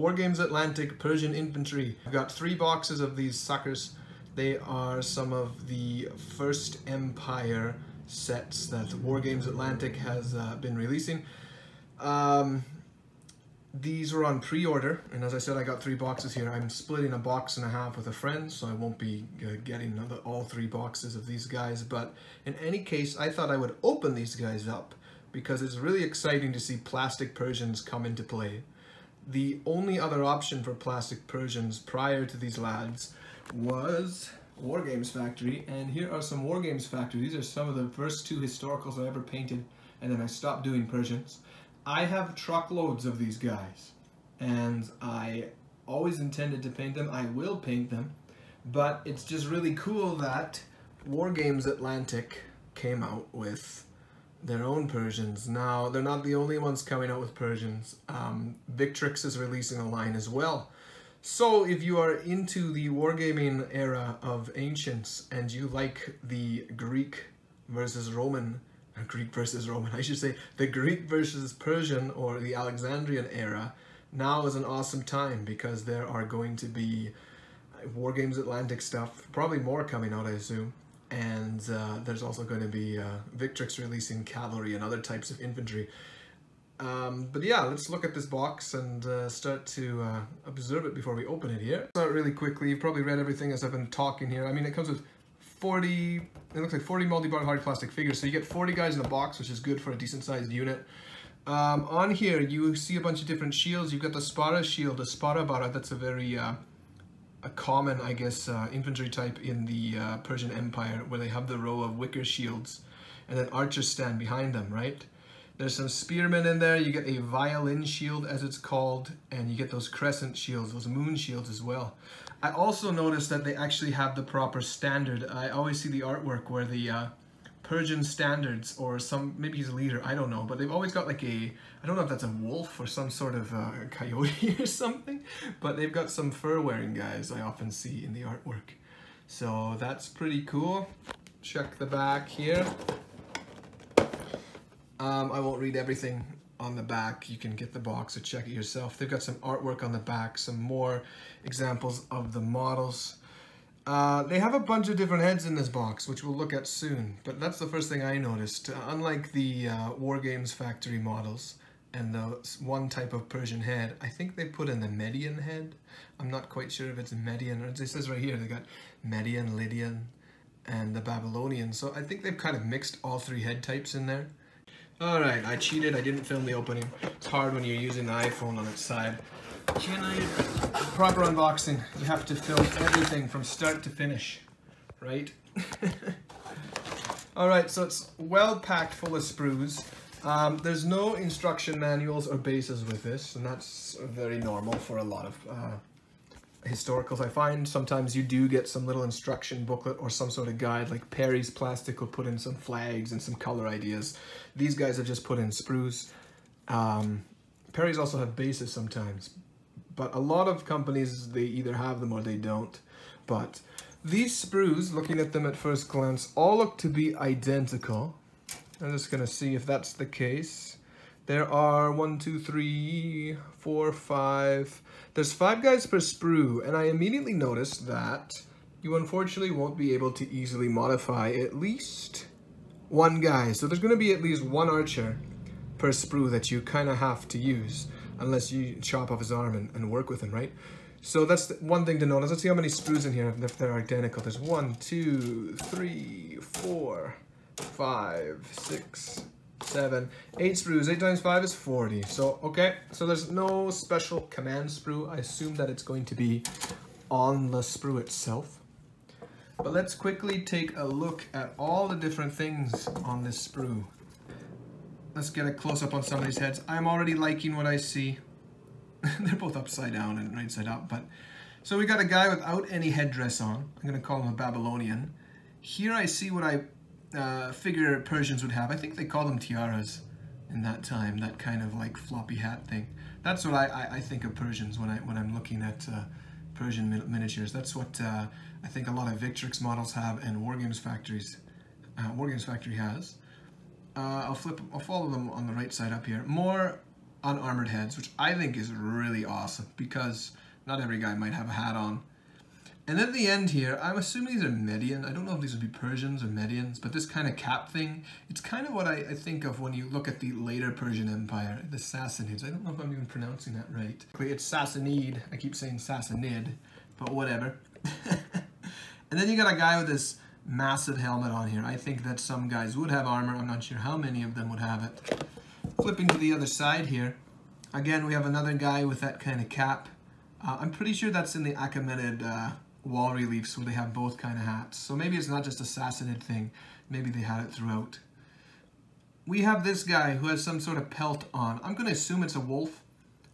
Wargames Atlantic Persian Infantry. I've got three boxes of these suckers. They are some of the first Empire sets that Wargames Atlantic has uh, been releasing. Um, these were on pre-order, and as I said, I got three boxes here. I'm splitting a box and a half with a friend, so I won't be uh, getting all three boxes of these guys. But in any case, I thought I would open these guys up because it's really exciting to see plastic Persians come into play. The only other option for plastic Persians prior to these lads was Wargames Factory, and here are some Wargames Factory. These are some of the first two historicals I ever painted, and then I stopped doing Persians. I have truckloads of these guys, and I always intended to paint them. I will paint them, but it's just really cool that Wargames Atlantic came out with their own Persians. Now, they're not the only ones coming out with Persians. Um, Victrix is releasing a line as well. So if you are into the wargaming era of ancients and you like the Greek versus Roman, Greek versus Roman, I should say, the Greek versus Persian or the Alexandrian era, now is an awesome time because there are going to be Wargames Atlantic stuff, probably more coming out, I assume. And uh, there's also going to be uh, Victrix releasing cavalry and other types of infantry. Um, but yeah, let's look at this box and uh, start to uh, observe it before we open it here. Start really quickly. You've probably read everything as I've been talking here. I mean, it comes with 40, it looks like 40 multi-part hard plastic figures. So you get 40 guys in the box, which is good for a decent sized unit. Um, on here, you see a bunch of different shields. You've got the Spara shield, the Sparabara. That's a very uh, a common, I guess, uh, infantry type in the uh, Persian Empire, where they have the row of wicker shields, and then archers stand behind them, right? There's some spearmen in there. You get a violin shield, as it's called, and you get those crescent shields, those moon shields as well. I also noticed that they actually have the proper standard. I always see the artwork where the uh, Persian standards, or some, maybe he's a leader, I don't know, but they've always got like a, I don't know if that's a wolf or some sort of uh, coyote or something, but they've got some fur-wearing guys I often see in the artwork. So that's pretty cool. Check the back here. Um, I won't read everything on the back. You can get the box or check it yourself. They've got some artwork on the back, some more examples of the models. Uh, they have a bunch of different heads in this box, which we'll look at soon, but that's the first thing I noticed. Uh, unlike the uh, Wargames Factory models and the one type of Persian head, I think they put in the Median head. I'm not quite sure if it's Median, or it says right here, they got Median, Lydian, and the Babylonian. So I think they've kind of mixed all three head types in there. Alright, I cheated, I didn't film the opening. It's hard when you're using the iPhone on its side. Proper unboxing, you have to film everything from start to finish, right? Alright, so it's well packed full of sprues. Um, there's no instruction manuals or bases with this, and that's very normal for a lot of uh, historicals I find. Sometimes you do get some little instruction booklet or some sort of guide, like Perry's Plastic will put in some flags and some color ideas. These guys have just put in sprues. Um, Perry's also have bases sometimes, but a lot of companies, they either have them or they don't. But these sprues, looking at them at first glance, all look to be identical. I'm just gonna see if that's the case. There are one, two, three, four, five. There's five guys per sprue, and I immediately noticed that you unfortunately won't be able to easily modify at least one guy. So there's going to be at least one archer per sprue that you kind of have to use, unless you chop off his arm and, and work with him, right? So that's one thing to notice. Let's see how many sprues in here if they're identical. There's one, two, three, four, five, six, seven, eight sprues. Eight times five is 40. So, okay. So there's no special command sprue. I assume that it's going to be on the sprue itself. But let's quickly take a look at all the different things on this sprue. Let's get a close-up on some of these heads. I'm already liking what I see. They're both upside down and right side up, but... So we got a guy without any headdress on. I'm going to call him a Babylonian. Here I see what I uh, figure Persians would have. I think they call them tiaras in that time, that kind of like floppy hat thing. That's what I, I, I think of Persians when, I, when I'm looking at uh, Persian miniatures. That's what uh, I think a lot of Victrix models have and Wargames Factories, uh, Wargames Factory has. Uh, I'll flip, I'll follow them on the right side up here. More unarmored heads, which I think is really awesome because not every guy might have a hat on. And then at the end here, I'm assuming these are Median. I don't know if these would be Persians or Medians, but this kind of cap thing, it's kind of what I, I, think of when you look at the later Persian Empire, the Sassanids. I don't know if I'm even pronouncing that right. It's Sassanid. I keep saying Sassanid, but whatever. and then you got a guy with this massive helmet on here. I think that some guys would have armor. I'm not sure how many of them would have it. Flipping to the other side here, again, we have another guy with that kind of cap. Uh, I'm pretty sure that's in the Achaemenid uh, wall reliefs where they have both kind of hats. So maybe it's not just a Sassanid thing. Maybe they had it throughout. We have this guy who has some sort of pelt on. I'm going to assume it's a wolf.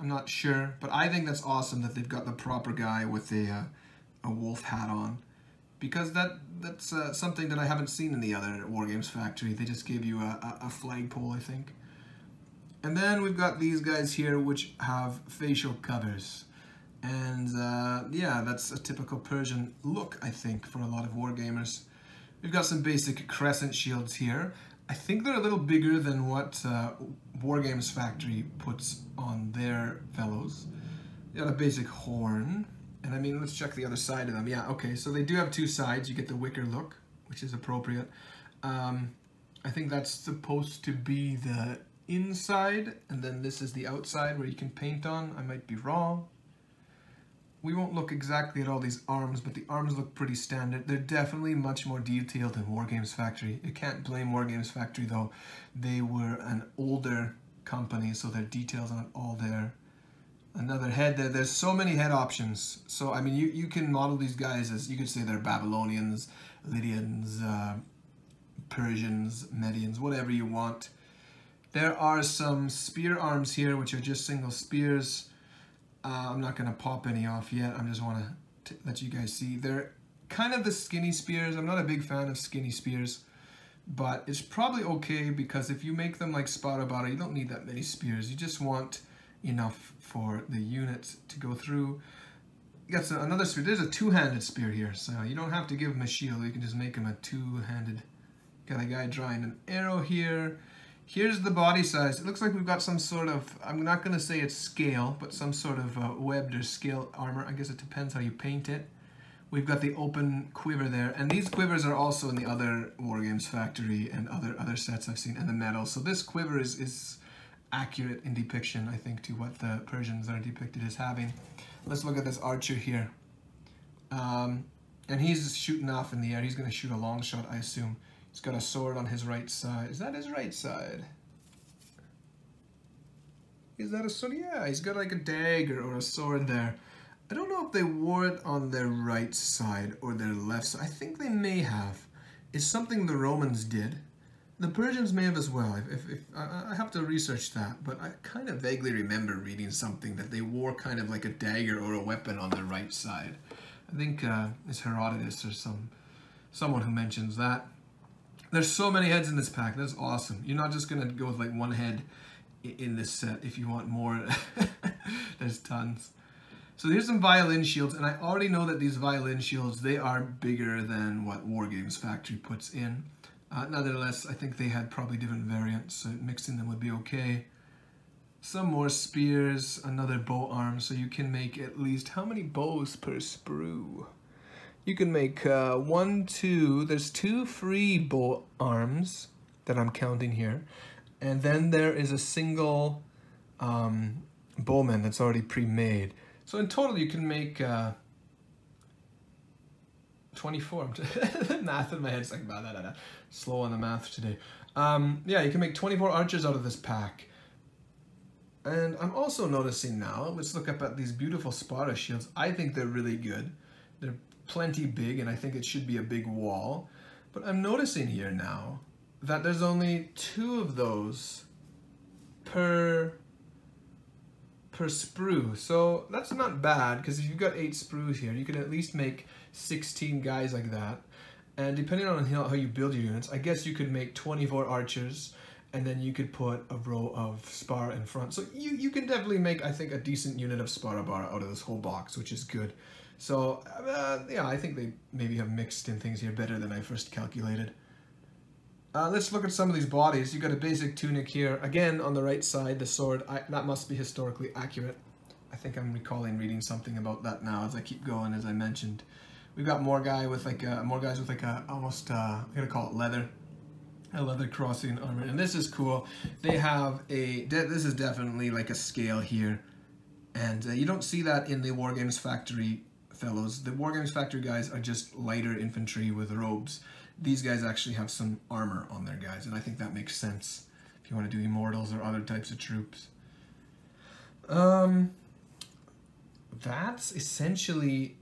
I'm not sure, but I think that's awesome that they've got the proper guy with a, uh, a wolf hat on. Because that that's uh, something that I haven't seen in the other Wargames Factory. They just gave you a, a, a flagpole, I think. And then we've got these guys here which have facial covers. And uh, yeah, that's a typical Persian look, I think, for a lot of wargamers. We've got some basic crescent shields here. I think they're a little bigger than what uh, Wargames Factory puts on their fellows. They got a basic horn. And I mean, let's check the other side of them. Yeah, okay, so they do have two sides. You get the wicker look, which is appropriate. Um, I think that's supposed to be the inside, and then this is the outside where you can paint on. I might be wrong we won't look exactly at all these arms, but the arms look pretty standard. They're definitely much more detailed than Wargames Factory. You can't blame Wargames Factory though. They were an older company, so their details aren't all there. Another head there. There's so many head options. So, I mean, you, you can model these guys as, you could say they're Babylonians, Lydians, uh, Persians, Medians, whatever you want. There are some spear arms here, which are just single spears. Uh, I'm not going to pop any off yet. I just want to let you guys see. They're kind of the skinny spears. I'm not a big fan of skinny spears, but it's probably okay because if you make them like Sparabara, you don't need that many spears. You just want enough for the unit to go through. You got another spear. There's a two-handed spear here, so you don't have to give him a shield. You can just make him a two-handed. Got a guy drawing an arrow here. Here's the body size. It looks like we've got some sort of, I'm not going to say it's scale, but some sort of uh, webbed or scale armor. I guess it depends how you paint it. We've got the open quiver there. And these quivers are also in the other Wargames Factory and other other sets I've seen, and the metal. So this quiver is, is accurate in depiction, I think, to what the Persians are depicted as having. Let's look at this archer here. Um, and he's shooting off in the air. He's going to shoot a long shot, I assume. He's got a sword on his right side. Is that his right side? Is that a sword? Yeah, he's got like a dagger or a sword there. I don't know if they wore it on their right side or their left side. I think they may have. It's something the Romans did. The Persians may have as well. If, if, if I, I have to research that, but I kind of vaguely remember reading something that they wore kind of like a dagger or a weapon on their right side. I think uh, it's Herodotus or some someone who mentions that. There's so many heads in this pack. That's awesome. You're not just gonna go with like one head in this set if you want more. There's tons. So here's some violin shields, and I already know that these violin shields, they are bigger than what Wargames Factory puts in. Uh, nonetheless, I think they had probably different variants, so mixing them would be okay. Some more spears, another bow arm, so you can make at least, how many bows per sprue? you can make uh, one, two, there's two free bow arms that I'm counting here. And then there is a single um, bowman that's already pre-made. So in total you can make uh, 24. the math in my head's like, blah, blah, blah, slow on the math today. Um, yeah, you can make 24 archers out of this pack. And I'm also noticing now, let's look up at these beautiful Sparta shields. I think they're really good. They're plenty big and I think it should be a big wall. But I'm noticing here now that there's only two of those per per sprue. So that's not bad because if you've got eight sprues here, you can at least make 16 guys like that. And depending on how you build your units, I guess you could make 24 archers and then you could put a row of spar in front. So you, you can definitely make, I think, a decent unit of Sparabara out of this whole box, which is good. So, uh, yeah, I think they maybe have mixed in things here better than I first calculated. Uh, let's look at some of these bodies. You got a basic tunic here. Again, on the right side, the sword. I, that must be historically accurate. I think I'm recalling reading something about that now as I keep going, as I mentioned. We've got more guy with like a, more guys with like a almost uh, I'm gonna call it leather, a leather crossing armor, and this is cool. They have a this is definitely like a scale here, and uh, you don't see that in the Wargames Factory fellows. The Wargames Factory guys are just lighter infantry with robes. These guys actually have some armor on their guys, and I think that makes sense if you want to do Immortals or other types of troops. Um, that's essentially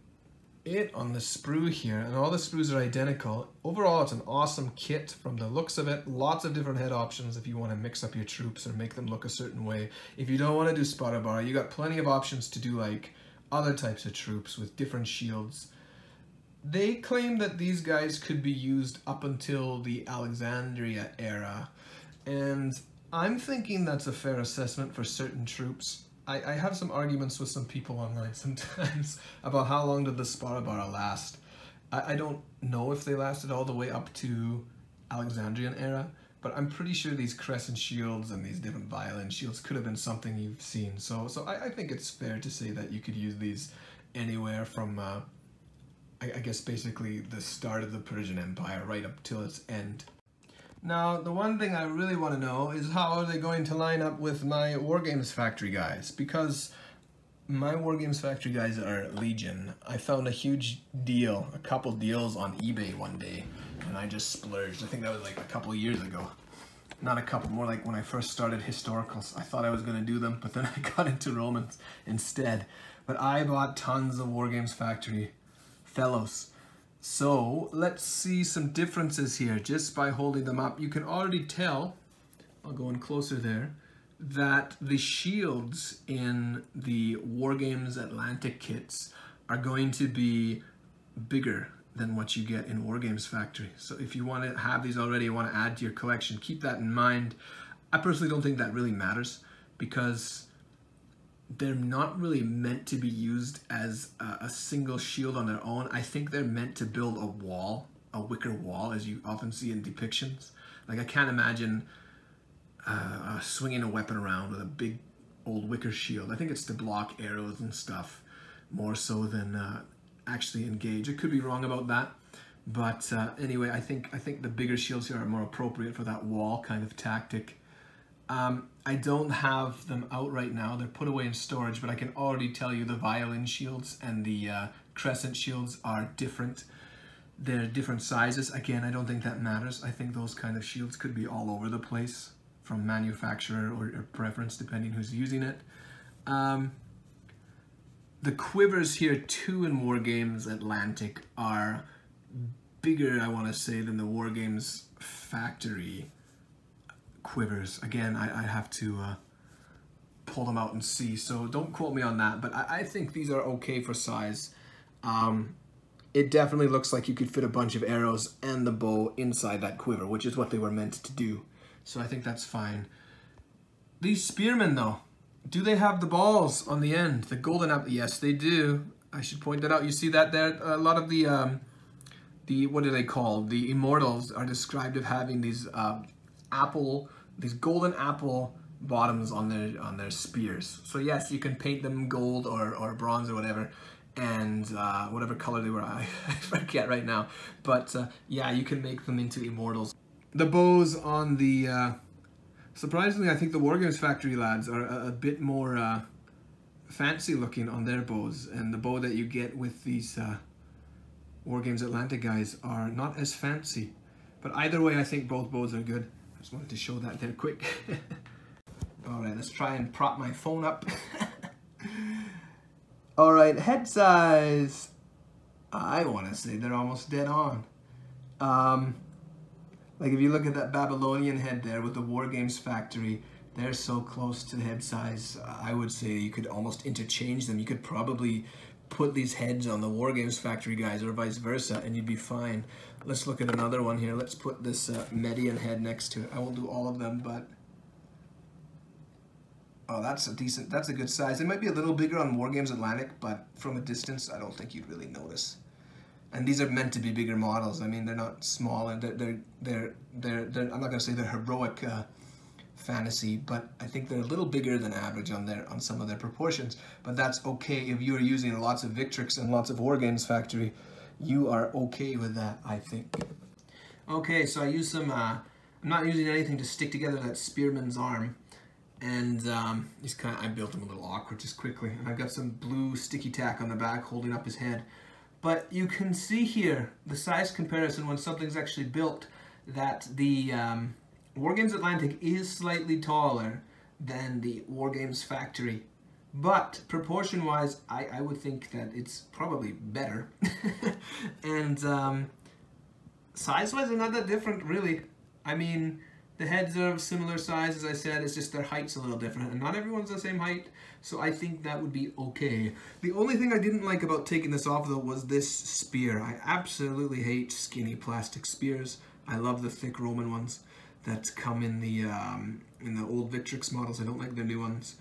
it on the sprue here and all the sprues are identical. Overall it's an awesome kit from the looks of it. Lots of different head options if you want to mix up your troops or make them look a certain way. If you don't want to do Sparabara you got plenty of options to do like other types of troops with different shields. They claim that these guys could be used up until the Alexandria era and I'm thinking that's a fair assessment for certain troops I, I have some arguments with some people online sometimes about how long did the Sparabara last. I, I don't know if they lasted all the way up to Alexandrian era, but I'm pretty sure these crescent shields and these different violin shields could have been something you've seen. So, so I, I think it's fair to say that you could use these anywhere from, uh, I, I guess, basically the start of the Persian Empire right up till its end. Now, the one thing I really want to know is how are they going to line up with my Wargames Factory guys? Because my Wargames Factory guys are Legion. I found a huge deal, a couple deals on eBay one day, and I just splurged. I think that was like a couple years ago. Not a couple, more like when I first started Historicals. I thought I was going to do them, but then I got into Romans instead. But I bought tons of Wargames Factory fellows so let's see some differences here just by holding them up. You can already tell, I'll go in closer there, that the shields in the Wargames Atlantic kits are going to be bigger than what you get in Wargames Factory. So if you want to have these already, you want to add to your collection, keep that in mind. I personally don't think that really matters because they're not really meant to be used as a, a, single shield on their own. I think they're meant to build a wall, a wicker wall, as you often see in depictions. Like I can't imagine uh, uh, swinging a weapon around with a big old wicker shield. I think it's to block arrows and stuff more so than uh, actually engage. I could be wrong about that. But uh, anyway, I think I think the bigger shields here are more appropriate for that wall kind of tactic. Um, I don't have them out right now. They're put away in storage, but I can already tell you the violin shields and the uh, crescent shields are different. They're different sizes. Again, I don't think that matters. I think those kind of shields could be all over the place from manufacturer or, or preference, depending who's using it. Um, the quivers here, too, in Wargames Atlantic are bigger, I want to say, than the Wargames Factory quivers. Again, I, I have to uh, pull them out and see, so don't quote me on that, but I, I think these are okay for size. Um, it definitely looks like you could fit a bunch of arrows and the bow inside that quiver, which is what they were meant to do. So I think that's fine. These spearmen, though, do they have the balls on the end? The golden apple? Yes, they do. I should point that out. You see that there? A lot of the, um, the what are they called? The immortals are described of having these uh, apple, these golden apple bottoms on their on their spears. So yes, you can paint them gold or, or bronze or whatever, and uh, whatever color they were, I, I forget right now. But uh, yeah, you can make them into immortals. The bows on the, uh, surprisingly, I think the Wargames Factory lads are a, a bit more uh, fancy looking on their bows, and the bow that you get with these uh, Wargames Atlantic guys are not as fancy. But either way, I think both bows are good. Just wanted to show that there quick. All right, let's try and prop my phone up. All right, head size. I want to say they're almost dead on. Um, like if you look at that Babylonian head there with the Wargames Factory, they're so close to the head size. I would say you could almost interchange them. You could probably put these heads on the Wargames Factory guys or vice versa and you'd be fine. Let's look at another one here. Let's put this uh, Median head next to it. I won't do all of them, but... Oh, that's a decent, that's a good size. It might be a little bigger on Wargames Atlantic, but from a distance, I don't think you'd really notice. and these are meant to be bigger models. I mean, they're not small, and they're they're they're, they're, they're I'm not gonna say they're heroic uh, fantasy, but I think they're a little bigger than average on their on some of their proportions. But that's okay if you are using lots of Victrix and lots of Wargames Factory. You are okay with that, I think. Okay, so I use some. Uh, I'm not using anything to stick together that spearman's arm and um, he's kind of, I built him a little awkward just quickly. And I've got some blue sticky tack on the back holding up his head. But you can see here the size comparison when something's actually built that the um, Wargames Atlantic is slightly taller than the Wargames Factory. But proportion-wise, I, I would think that it's probably better. and um, size-wise, they're not that different, really. I mean, the heads are of similar size, as I said, it's just their height's a little different, and not everyone's the same height, so I think that would be okay. The only thing I didn't like about taking this off, though, was this spear. I absolutely hate skinny plastic spears. I love the thick Roman ones that come in the um, in the old Victrix models. I don't like the new ones.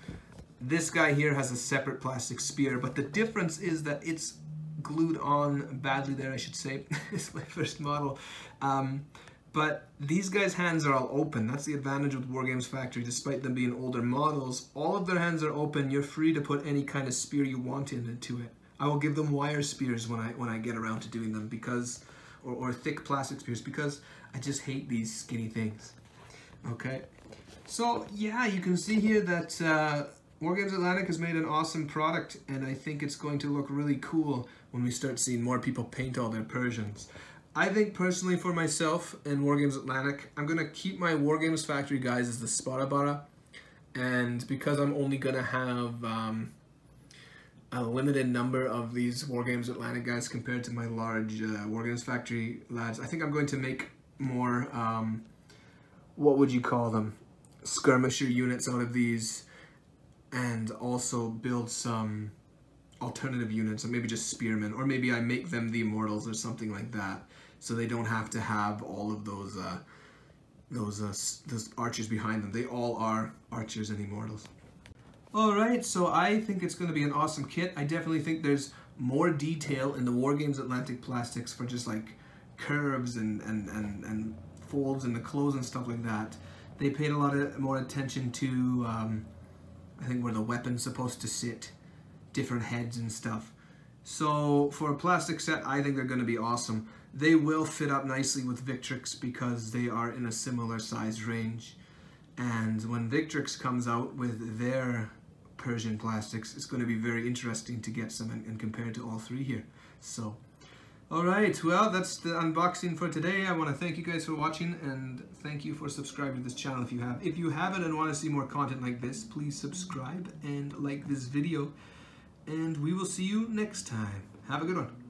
This guy here has a separate plastic spear, but the difference is that it's glued on badly there, I should say. it's my first model. Um, but these guys' hands are all open. That's the advantage with Wargames Factory. Despite them being older models, all of their hands are open. You're free to put any kind of spear you want into it. I will give them wire spears when I when I get around to doing them because, or, or thick plastic spears because I just hate these skinny things. Okay, so yeah, you can see here that uh, Wargames Atlantic has made an awesome product and I think it's going to look really cool when we start seeing more people paint all their Persians. I think personally for myself in Wargames Atlantic, I'm going to keep my Wargames Factory guys as the Sparabara. And because I'm only going to have um, a limited number of these Wargames Atlantic guys compared to my large uh, Wargames Factory lads, I think I'm going to make more, um, what would you call them, skirmisher units out of these and also build some alternative units or maybe just spearmen or maybe I make them the immortals or something like that so they don't have to have all of those uh, those uh, those archers behind them. They all are archers and immortals. Alright, so I think it's going to be an awesome kit. I definitely think there's more detail in the Wargames Atlantic plastics for just like curves and, and, and, and folds in the clothes and stuff like that. They paid a lot of more attention to, um, I think where the weapon's supposed to sit, different heads and stuff. So for a plastic set, I think they're going to be awesome. They will fit up nicely with Victrix because they are in a similar size range. And when Victrix comes out with their Persian plastics, it's going to be very interesting to get some and, and compare to all three here. So, alright, well, that's the unboxing for today. I want to thank you guys for watching and thank you for subscribing to this channel if you have. If you haven't and want to see more content like this, please subscribe and like this video. And we will see you next time. Have a good one.